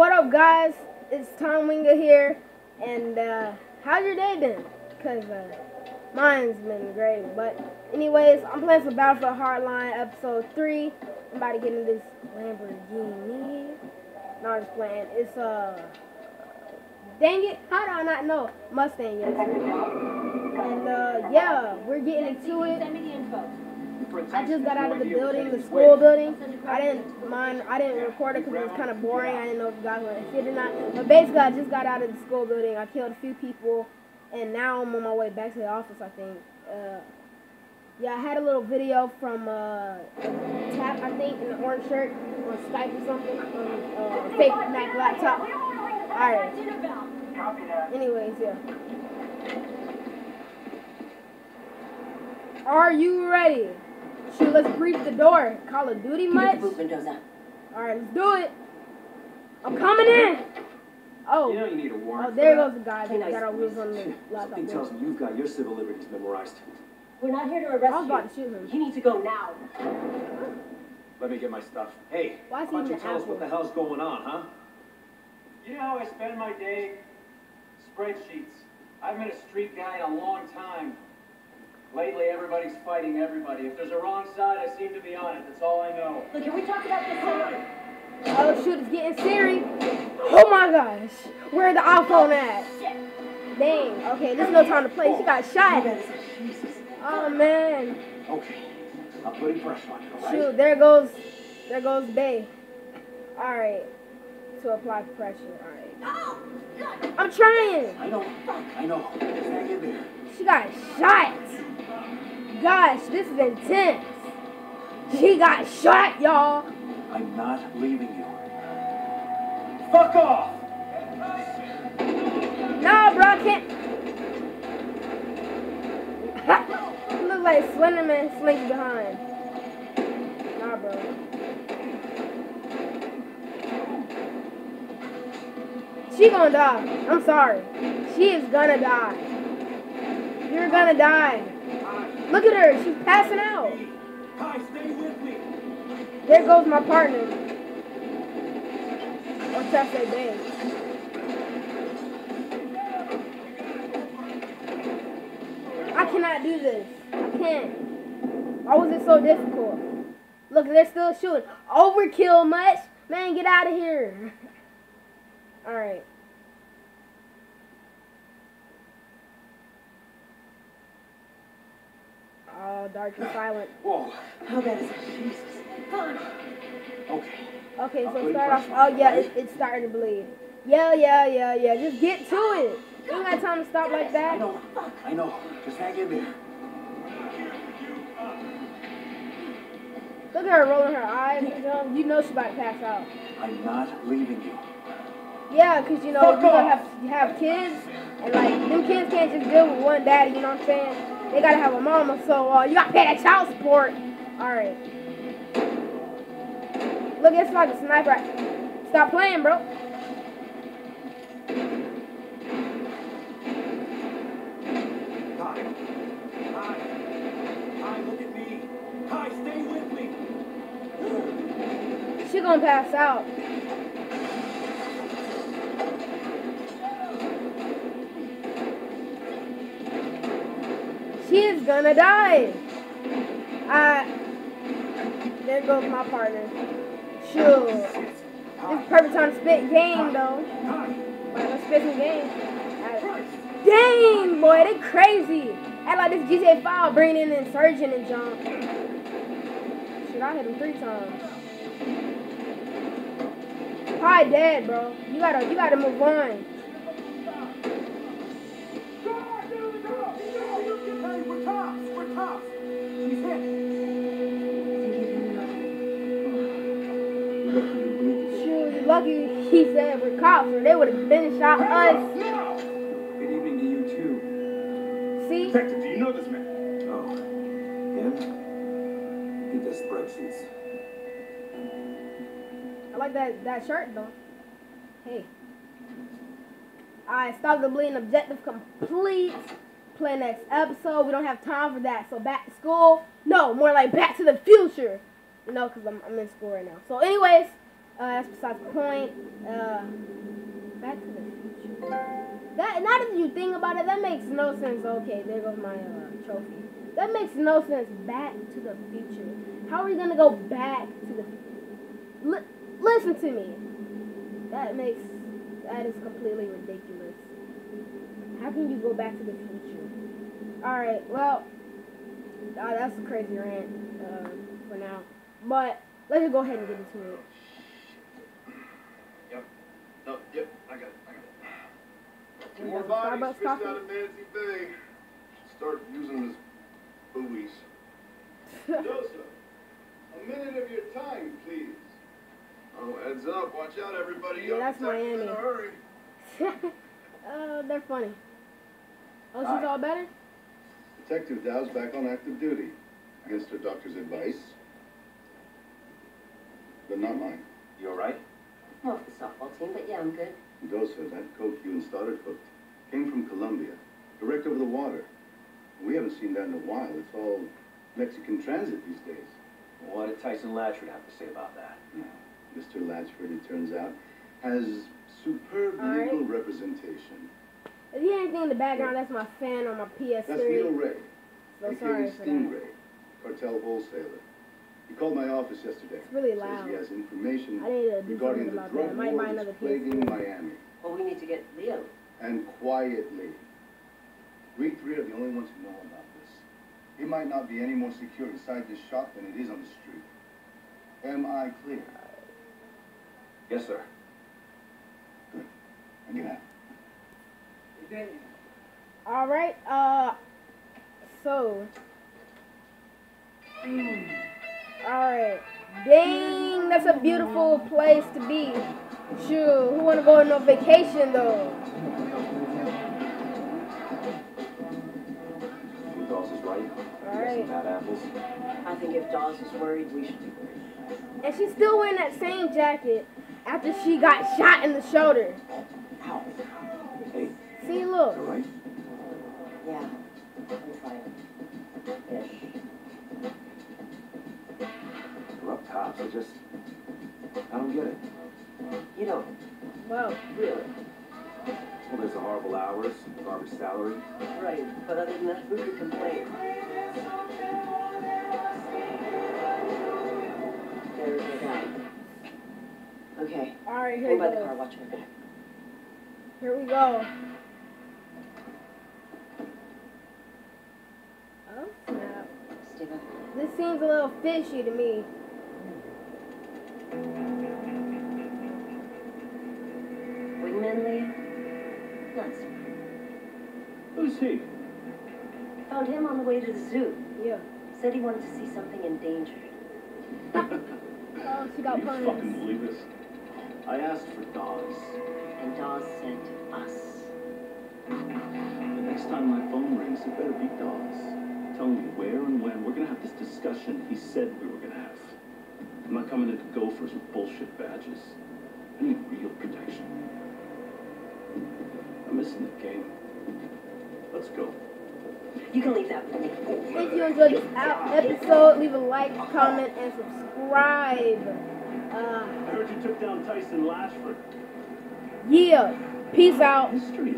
What up, guys? It's Tom Winga here, and uh, how's your day been? Cause uh, mine's been great. But anyways, I'm playing some Battlefield Hardline Episode Three. I'm about to get in this Lamborghini. No, I'm just playing. It's uh, dang it, how do I not know? Mustang, yes. And uh, yeah, we're getting into it. I just got out of the building, the school building. I didn't mind, I didn't record it because it was kind of boring. I didn't know if you guys wanted to see it or not. But basically, I just got out of the school building. I killed a few people, and now I'm on my way back to the office, I think. Uh, yeah, I had a little video from uh, Tap, I think, in the orange shirt on Skype or something, on uh, fake Mac laptop. Alright. Anyways, yeah. Are you ready? Shoot, let's brief the door. Call of Duty much? the boot windows up. Alright, let's do it. I'm coming in. Oh. You Oh, know you need a warrant. oh, there goes the guy Hey, that nice. got our wheels on the laptop. Something tells me you've got your civil liberties memorized. We're not here to I arrest was about you. to shoot him. You need to go now. Let me get my stuff. Hey, Why don't you tell us what the hell's going on, huh? You know how I spend my day? Spreadsheets. I haven't been a street guy in a long time. Lately, everybody's fighting everybody. If there's a wrong side, I seem to be on it. That's all I know. Look, can we talk about this later? Oh shoot, it's getting serious. Oh my gosh. Where the iPhone at? Dang. Okay, there's no time to play. She got shot. Jesus. Oh man. Okay. I'm putting pressure on you, right? Shoot, there goes, there goes Bay. All right, to apply pressure. All right. God. I'm trying. I know. I know. Just hang in there. She got shot. Gosh, this is intense. She got shot, y'all. I'm not leaving you. Fuck off! Nah, bro, I can't. Look like Slenderman slinks behind. Nah, bro. She gonna die. I'm sorry. She is gonna die. You're gonna die. Look at her. She's passing out. Hi, stay with me. There goes my partner. Should I say babe? I cannot do this. I can't. Why was it so difficult? Look, they're still shooting. Overkill much? Man, get out of here. Alright. Oh, dark and silent. Whoa. Oh, is it? Jesus. Okay. Okay, I'll so start off. Oh yeah, right? it, it's starting to bleed. Yeah, yeah, yeah, yeah. Just get to it. You don't got time to stop like that. I know. I know. Just hang in there. Look at her rolling her eyes. You know, you know she's about to pass out. I'm not leaving you. Yeah, cause you know Fuck you're gonna have have kids, and like new kids can't just deal with one daddy. You know what I'm saying? They gotta have a mama, so uh, you gotta pay that child support. All right. Look, it's like a sniper. Stop playing, bro. She gonna pass out. She is gonna die. Uh, there goes my partner. Sure. This is perfect time to spit game though. Like, let's spit some game. Dang, boy, they crazy. Act like this GTA 5 bringing in Insurgent and jump. Shit, I hit him three times. Hi, dead, bro. You gotta, you gotta move on. Hey, we're cops. We're cops. She's hit. Shoot, lucky he said we're cops, or they would have been shot us. Good evening to you, too. See? Detective, do you know this man? Oh. Him? He does spreadsheets. I like that, that shirt, though. Hey. Alright, stop the bleeding. Objective complete. Play next episode. We don't have time for that. So back to school. No, more like back to the future. You know, because I'm, I'm in school right now. So anyways, Uh, that's besides the point. Uh, back to the future. That now that you think about it, that makes no sense. Okay, there goes my uh, trophy. That makes no sense. Back to the future. How are we gonna go back to the? Li- listen to me. That makes that is completely ridiculous. How can you go back to the future? All right. Well, uh, that's a crazy rant uh, for now. But let's just go ahead and get into it. Yep. No, yep, I got it, I got it. Two more bodies Starbucks fished coffee? out of Nancy Bay. Start using them as buoys. Joseph, a minute of your time, please. Oh, heads up. Watch out, everybody. Yeah, Young that's detective's Miami. In a hurry. uh, they're funny. Oh, she's Hi. all better? Detective Dao's back on active duty. Against her doctor's advice. But not mine. You all right? I'm off the softball team, but yeah, I'm good. Mendoza, that coke you and Stoddard cooked, came from Colombia. Direct over the water. We haven't seen that in a while. It's all Mexican transit these days. What did Tyson Latchford have to say about that? Mr. Latchford, it turns out, has superb All right. legal representation. If you hear anything in the background, that's my fan on my PS3. That's Neil Ray, so sorry aka for Stingray, that. cartel wholesaler. He called my office yesterday. It's really Says loud. he has information I need to do regarding the about that. I drug might war that's another plaguing PS3. Miami. Well, we need to get Leo. And quietly. We three are the only ones who know about this. It might not be any more secure inside this shop than it is on the street. Am I clear? Yes, sir. And get out. All right. Uh, so. All right. Dang, that's a beautiful place to be. Shoot, who wanna go on a vacation though? Dawes is right. All right. Bad apples. I think if Dawes is worried, we should be worried. And she's still wearing that same jacket after she got shot in the shoulder. Ow. See, look. right? Yeah. Ish. Up tops. I just, I don't get it. You don't, Well, really. Well, there's the horrible hours, the garbage salary. Right, but other than that, who could complain? There's the guy. Okay, all right, here hang we by the car, watch my back. Here we go. Oh snap! Stay back. This seems a little fishy to me. Wingman Leo? Nice. Who's he? Found him on the way to the zoo. Yeah. Said he wanted to see something endangered. Oh, she got you fucking puns. believe this? I asked for Dawes. And Dawes sent us. The next time my phone rings, it better be Dawes. Tell me where and when we're gonna have this discussion he said we were gonna have. I'm not coming into Gophers with bullshit badges. I need real protection. I'm missing the game. Let's go. You can leave that with me. If you enjoyed this out- episode, leave a like, comment, and subscribe. Uh, I heard you took down Tyson Latchford. yeah. Peace out. History.